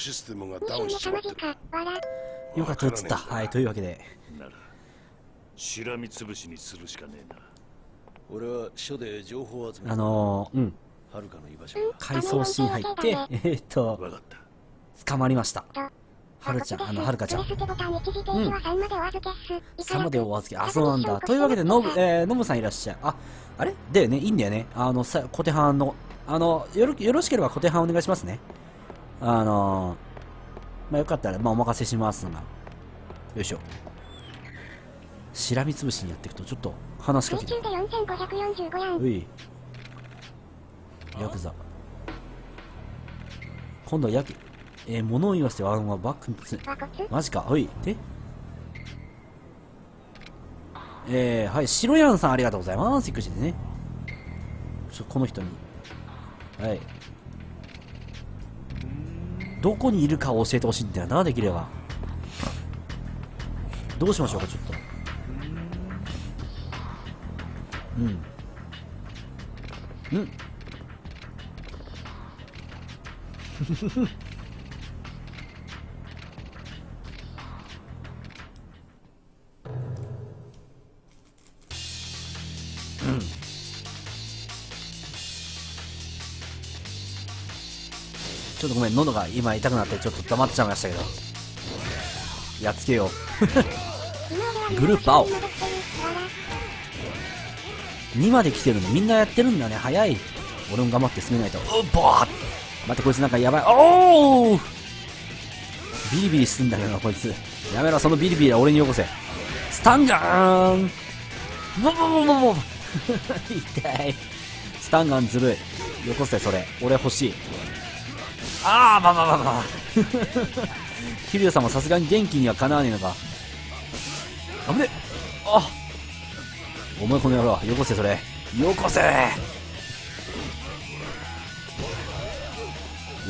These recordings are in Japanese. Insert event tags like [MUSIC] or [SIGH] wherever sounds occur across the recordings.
システムがダウンしちまってる。よかったっつった。はいというわけで。ならしらみつぶしにするしかねえな。俺は署で情報集めあのー、うん。はるかの居場所が。回想シーン入ってえー、っと分かった。捕まりました。はるちゃんあのはるかちゃん。うん。3までお預けあそうなんだ。というわけでノブ,、えー、ノブさんいらっしゃい。ああれ？だよね？いいんだよね。あのさ小手半のあのよろよろしければ小手半お願いしますねあのー、まあよかったら、まあ、お任せしますが。よいしょ。しらみつぶしにやっていくとちょっと話しかけて。うい。ヤクザ。今度はヤクえー、物を言わせてワンはバックにつマジか。ほい。で。えー、はい白ヤンさんありがとうございます。育児でね。ちょこの人に。はいどこにいるかを教えてほしいんだよなできれば。どうしましょうかちょっと。うん。うん。ちょっとごめん喉が今痛くなってちょっと黙っちゃいましたけど。やっつけよう。[LAUGHS] グループ青。2まで来てるの。みんなやってるんだね。早い。俺も頑張って進めないと。うボー待ってこいつなんかやばい。おおビリビリすんだけどなこいつ。やめろそのビリビリは俺によこせ。スタンガン。ボボボボボ痛いスタンガンずるいよこせそれ俺欲しいああまあまあまあまあ。桐生さんもさすがに電気にはかなわねえのか。危ねあお前この野郎よこせそれ。よこせ。よ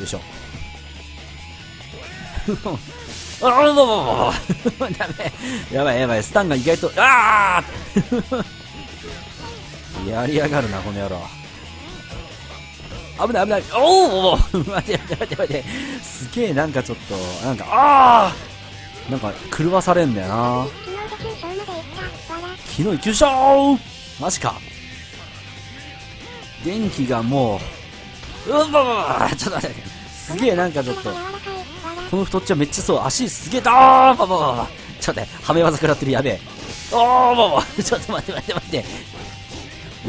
いしょ。[LAUGHS] ああもうもうもうダメやばいやばいスタンが意外とああやりやがるなこの野郎危ない危ない。おお [LAUGHS] 待て待て待て待て。すげえなんかちょっとなんかああなんか狂わされんだよな。昨日急所マジか。電気がもう。うわちょっと待ってすげえなんかちょっとこの太っちゃめっちゃそう足すげえあーばばばちょっと待ってはめ技食らってるやべえおーばばちょっと待って待って待って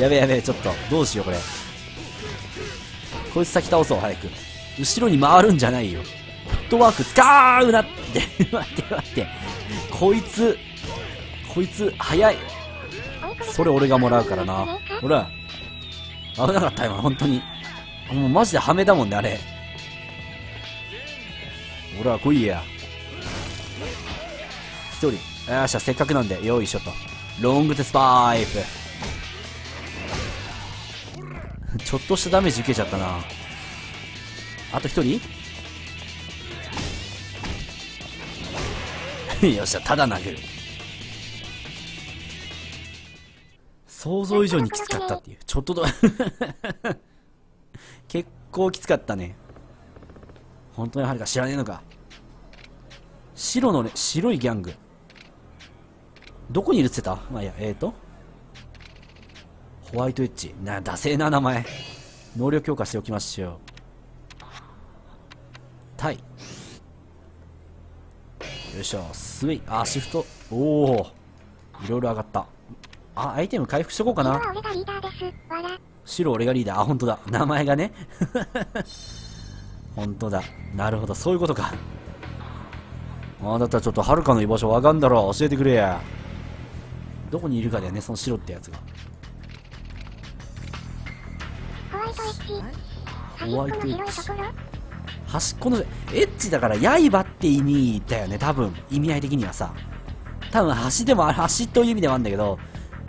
やべえやべえちょっとどうしようこれこいつ先倒そう早く。後ろに回るんじゃないよ。フットワーク使うなって。[LAUGHS] 待って待って。こいつこいつ早い。それ俺がもらうからな。ほら。危なかった今本当に。もうマジでハメだもんねあれ。ほら来いや。一人。よっしゃせっかくなんでよいしょと。ロングテスパイプ。ちょっとしたダメージ受けちゃったな。あと一人？[LAUGHS] よっしゃただ投げる。想像以上にきつかったっていう。ちょっとだ [LAUGHS] 結構きつかったね。本当にはるか知らねえのか。白のね白いギャング。どこにいるって言ってた？まあいや。えーと？ホワイトエッジ。なダセえな名前。能力強化しておきましょう。タイ。よいしょ。スウェイ。あシフト。おおいろいろ上がった。あアイテム回復しとこうかな。白俺がリーダー。あ本当だ。名前がね。[LAUGHS] 本当だ。なるほど。そういうことか。あだったらちょっとはるかの居場所わかんだろ教えてくれや。どこにいるかだよねその白ってやつが。ホワイトエッジ端っこのエッジだから刃って意味だよね多分。意味合い的にはさ。多分端でもある端という意味でもあるんだけど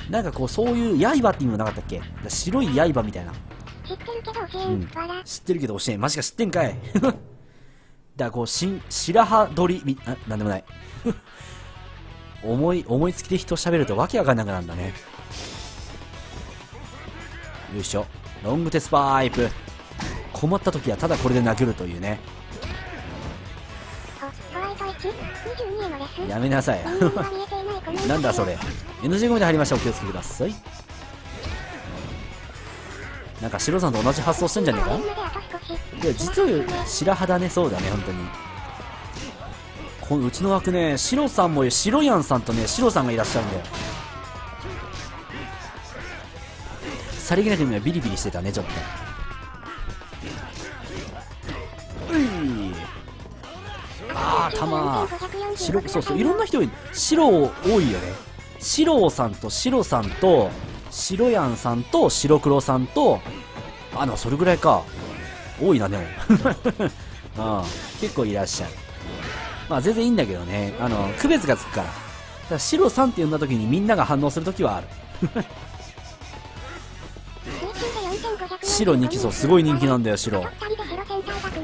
なんかこうそういう刃って意味もなかったっけ？白い刃みたいな。知ってるけど教えん、うん、知ってるけど教えん。マジか知ってんかい。[LAUGHS] だからこうしん白羽取りみあなんでもない。[LAUGHS] 思い思いつきで人喋るとわけわかんなくなるんだね。よいしょ。ロングテスパイプ。困った時はただこれで殴るというね。22へのレス？やめなさい。なんだそれ。NG 組で入りましたお気をつけください。なんか白さんと同じ発想してんじゃねえか？いや実は白肌ねそうだね本当に。このうちの枠ね白さんも白やんさんとね白さんがいらっしゃるんだよさりげなく今ビリビリしてたねちょっと。うい。あー玉。白そうそう。いろんな人い白多いよね。白さんと白さんと白やんさんと白黒さんとあのそれぐらいか。多いなでも。[LAUGHS] うん結構いらっしゃる。まあ全然いいんだけどね。あの区別がつくから。だから白さんって呼んだ時にみんなが反応する時はある。白2期そうすごい人気なんだよ白。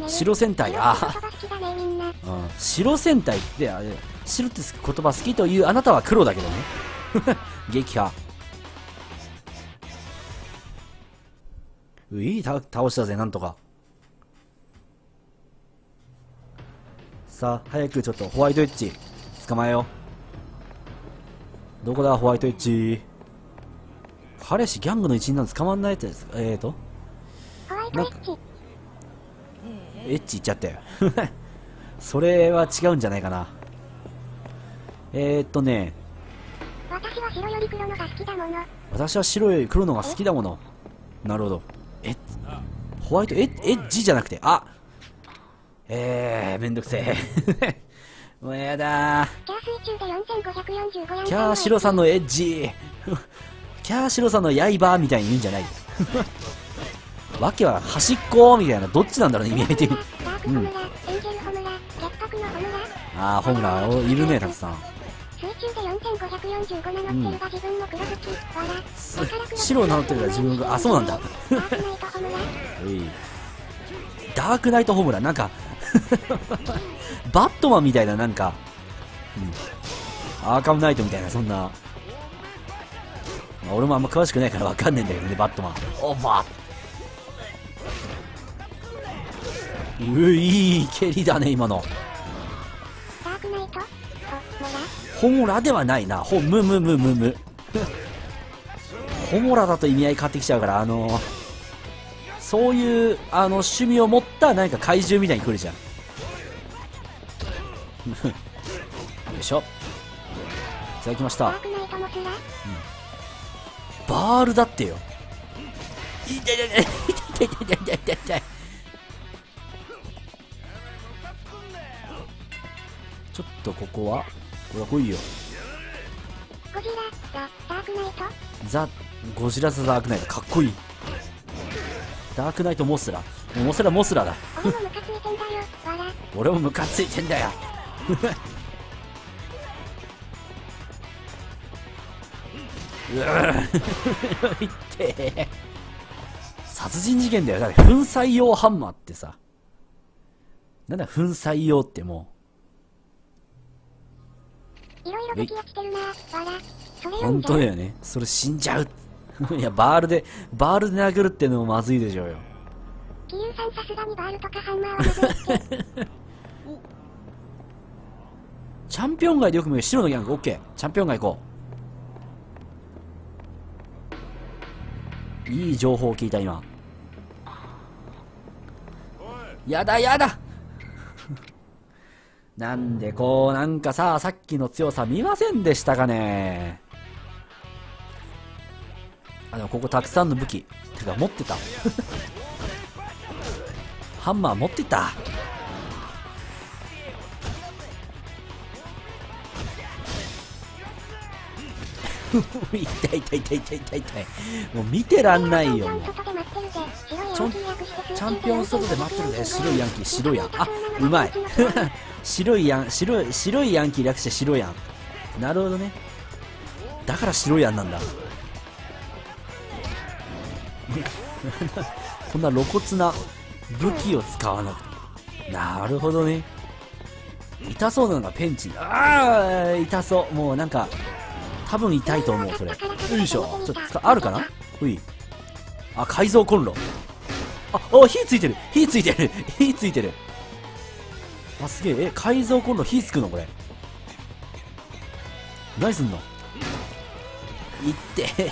白戦隊あー言葉好きだねみんなうん。白戦隊ってあれ白って言葉好きというあなたは黒だけどね。[LAUGHS] 撃破。うい倒したぜなんとか。さあ早くちょっとホワイトエッジ捕まえよう。どこだホワイトエッジ。彼氏ギャングの一員なの捕まんないってやつえーと。ホワイトエッジエッチ言っちゃったよ。[LAUGHS] それは違うんじゃないかな。えー、っとね。私は白より黒のが好きだもの。私は白より黒のが好きだもの。なるほど。えホワイトエッエッジじゃなくてあえー、めんどくせえ。[LAUGHS] もうやだ。キャー水中で4545円キャーシロさんのエッジ。キャーシロさんの刃みたいに言うんじゃないわけは端っこみたいなどっちなんだろうね意味合い的にダークホムラ、エンジェルホムラ潔白のホムラあーホムラいるねたくさん水中で4545名乗ってるが自分も黒好き笑だから黒白を名乗ってるから自分があそうなんだ。ダークナイトホムラういダークナイトホムラなんかバットマンみたいななんか、うん、アーカムナイトみたいなそんな、まあ俺もあんま詳しくないからわかんねえんだけどねバットマン。オーバーういい蹴りだね今の。ダークナイトホモラではないな。ホムムムムム。[LAUGHS] ホモラだと意味合い変わってきちゃうからあのそういうあの趣味を持った何か怪獣みたいに来るじゃん。[LAUGHS] よいしょ。いただきました。ダークナイトモスラバールだってよ。痛い痛い痛い痛い痛い痛い痛い痛い。とここは？これ来いよ。ゴジラザ・ダークナイト？ザ・ゴジラ・ザ・ダークナイト。かっこいい。ダークナイト・モスラ。モスラモスラだ。俺もムカついてんだよ。笑俺もムカついてんだよ。うーいってえ殺人事件だよ。だって粉砕用ハンマーってさ。なんだ粉砕用ってもいろいろ武器落ちてるな笑。それう本当だよね。それ死んじゃう。[LAUGHS] いやバールでバールで殴るってのもまずいでしょうよ。キリュウさんさすがにバールとかハンマーはまずいって。チャンピオン街でよく見る白のギャング、オッケー。チャンピオン街行こう。いい情報を聞いた、今。やだやだなんでこう、なんかさ、さっきの強さ見ませんでしたかねあ、でもここたくさんの武器。てか、持ってた。[LAUGHS] ハンマー持ってた。[LAUGHS] 痛い痛い痛い痛い痛い痛いもう見てらんないよもうチャンピオン外で待ってるぜ白いヤンキー白いヤンキー白いやんあうまい [LAUGHS] 白いヤン白い白いヤンキー略して白ヤン。なるほどね。だから白ヤンなんだ。[LAUGHS] こんな露骨な武器を使わなくて。なるほどね。痛そうなのがペンチ。ああ痛そう。もうなんか多分痛いと思うそれ。よいしょ。ちょっとあるかな？ほい。あ改造コンロ。ああ火ついてる。火ついてる。火ついてる。あすげええ改造コンロ火つくのこれ。何すんの？いって。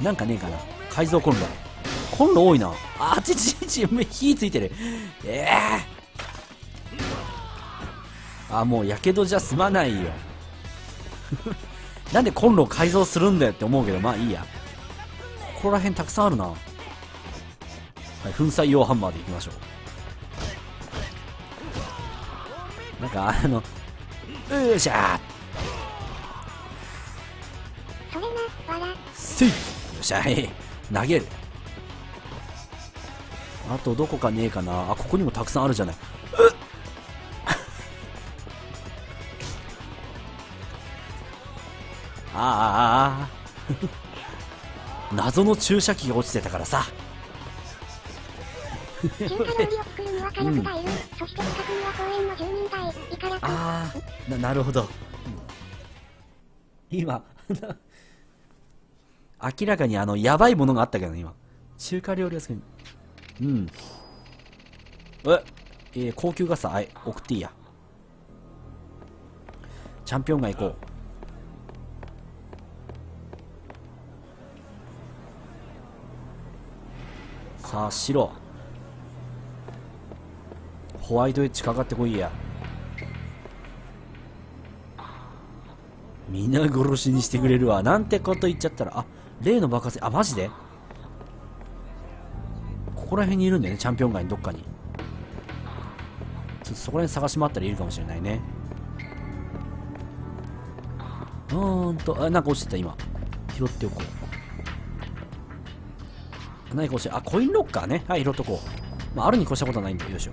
[LAUGHS] なんかねえかな。改造コンロコンロ多いな。あちちち火ついてる。ええ。あもうやけどじゃ済まないよ。[LAUGHS] なんでコンロを改造するんだよって思うけどまあいいや。ここら辺たくさんあるな。はい、粉砕用ハンマーでいきましょう。なんかあのよっしゃそれな、わら。せい。よっしゃい。投げる。あとどこかねえかな。あここにもたくさんあるじゃない。うっ。ああああ [LAUGHS] 謎の注射器が落ちてたからさ。中華料理を作るには火力がいる。そして近くには公園の住民がい。イカラくん。ああななるほど今 [LAUGHS] 明らかにあのやばいものがあったけどね今中華料理屋さんうんええー高級ガサはい送っていいやチャンピオンが行こうさあ白ホワイトエッジかかってこいや。皆殺しにしてくれるわ。なんてこと言っちゃったらあ例の爆発あマジで？ここら辺にいるんだよねチャンピオン街にどっかに。ちょっとそこら辺探し回ったらいるかもしれないね。うーんとあなんか落ちてた今。拾っておこう。何か落ちてあコインロッカーね。はい拾っとこう。まああるに越したことはないんでよいしょ。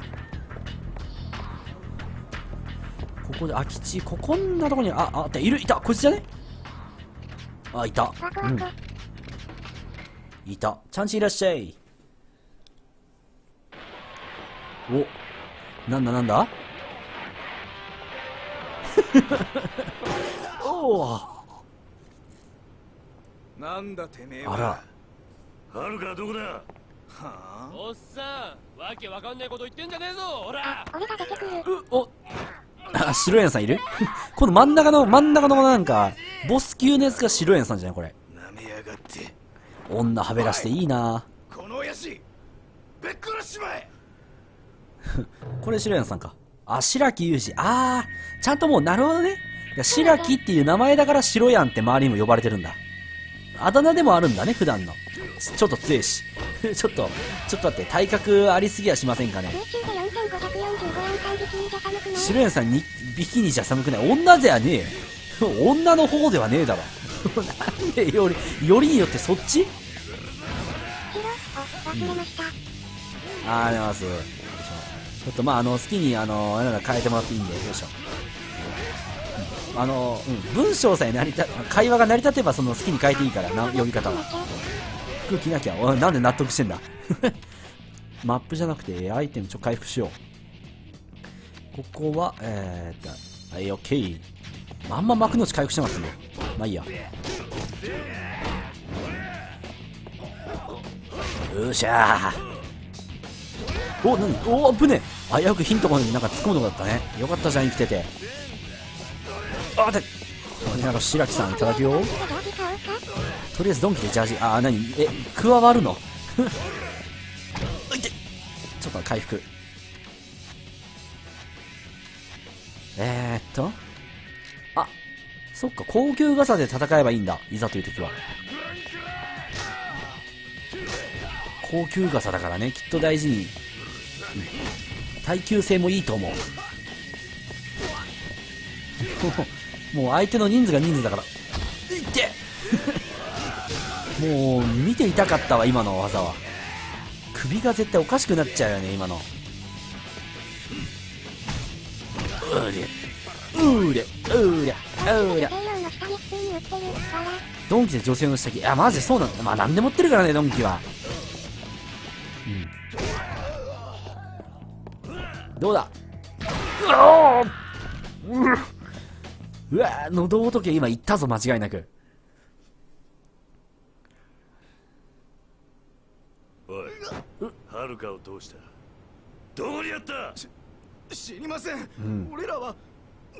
ここで空き地ここんなとこにあああったいるいたこいつじゃね？あいた。うん。いた。ちゃんちいらっしゃい。お。なんだなんだ？[LAUGHS] おおなんだてめえあら。はるかどこだ？おっさんわけわかんないこと言ってんじゃねえぞほら。俺が出てくる。うおあ白ヤンさんいる？[LAUGHS] この真ん中の真ん中のなんかボス級のやつが白ヤンさんじゃない？これ。女はべらしていいな。この親父べっ殺しちまえ。[LAUGHS] これ白ヤンさんか。あ白木裕二。あーちゃんともうなるほどね。白木っていう名前だから白ヤンって周りにも呼ばれてるんだ。あだ名でもあるんだね普段の。ちょっと強いし。[LAUGHS] ちょっとちょっと待って体格ありすぎやしませんかね白ヤンさんにビキニじゃ寒くない。女ではねえよ。女の方ではねえだろ。なんでよりよりによってそっち？白を忘れました。あーありがとうございます。ちょっとまああの好きにあのなんか変えてもらっていいんでよいしょ。うん。あの、うん、文章さえ成り立会話が成り立てばその好きに変えていいからな呼び方は。服着なきゃおいなんで納得してんだ？[LAUGHS] マップじゃなくてアイテムちょっと回復しようここはえー、っとはいオッケーあんま幕の内回復しなかったんまあいいや。よっしゃー。お、なにおお、危ねえ。危うくヒントまでなんか突っ込むとこだったね。よかったじゃん、生きてて。あ、で、これなんか白木さんいただくよ。とりあえずドンキでジャージ、あー、なにえ、加わるの？[LAUGHS] ちょっと回復。えー、っと。あ、そっか、高級傘で戦えばいいんだ。いざという時は。高級傘だからね、きっと大事に。耐久性もいいと思う。[LAUGHS] もう相手の人数が人数だから。いってもう見ていたかったわ今の技は首が絶対おかしくなっちゃうよね今のうりゃうりゃうりゃうりゃ。ドンキで女性の下着いやマジでそうなんだ。まあ何でも売ってるからねドンキは。うん。どうだ？うわうわ喉仏今言ったぞ間違いなく。おいはるかをどうした。どこにやった？知りません、ん。俺らは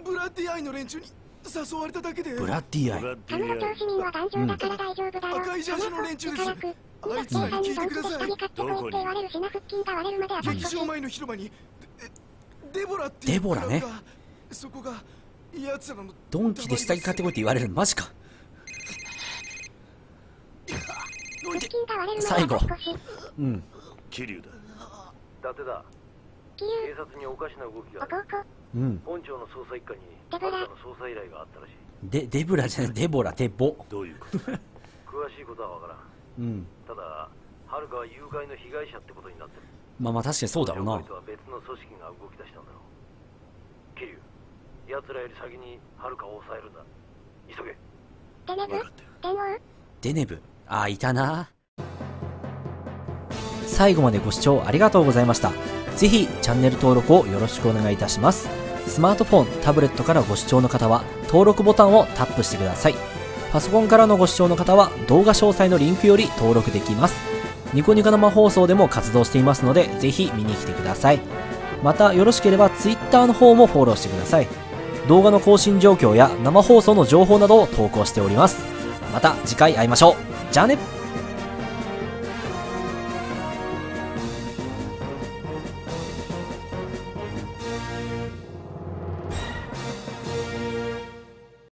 ブラッディアイの連中に誘われただけで。ブラッディアイ。カムロ町市民は頑丈だから大丈夫だ。よ。赤いジャージの連中です。早くあいつらに聞いてください下着買ってこいって言われるしな腹筋が割れるまで赤劇場前の広場に。デデボラっていうデボラね。そこが奴らのドンキで下着買ってこいって言われるマジか。腹筋が割れるまで最後。うん。桐生だ。伊達だキ警ユ察におかしな動きがある。うん。本庁の捜査一課にデブラ。の捜査依頼があったらしい。でデブラじゃないデボラデボ。どういうことだ？詳しいことはわからん。うん。ただはるかは誘拐の被害者ってことになってる。まあまあ確かにそうだろうな。とは別の組織が動き出したんだろう。桐生奴らより先にはるかを抑えるんだ。急げ。デネブ？デネブ？あいたな。最後までご視聴ありがとうございましたぜひチャンネル登録をよろしくお願いいたします。スマートフォンタブレットからご視聴の方は登録ボタンをタップしてください。パソコンからのご視聴の方は動画詳細のリンクより登録できます。ニコニコ生放送でも活動していますのでぜひ見に来てください。またよろしければ Twitter の方もフォローしてください。動画の更新状況や生放送の情報などを投稿しております。また次回会いましょう。じゃあね。